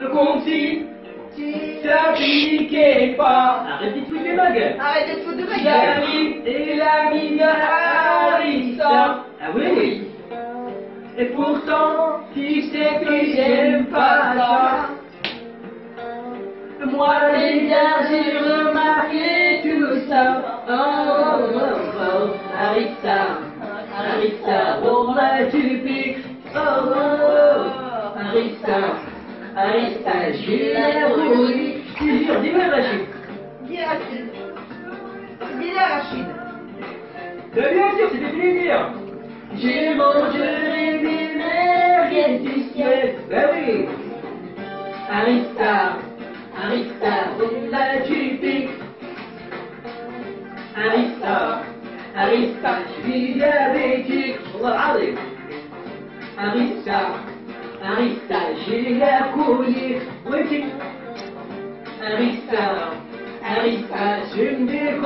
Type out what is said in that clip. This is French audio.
Le conti, t'appliquez pas. Arrête de foutre ma gueule. Arrêtez de foutre de ma gueule. J'arrive et la mine Harissa. Ah oui, oui. Et pourtant, tu sais que j'aime pas ça. Moi, les gars, j'ai remarqué tout ça. Oh, oh, oh, oh. Harissa, Harissa, oh, là, tu piques. Oh, oh, oh. Arachide. C'est dur, dis-moi Rachid. Dis Rachid. Dis Rachid. De bien sûr, c'est fini de. J'ai mangé mes merguez du ciel. Ben oui. Arista. Arista, la. Arista. Arista, je suis diabétique. Arista Arista, j'ai la colique. وانتي Arista, Arista, je me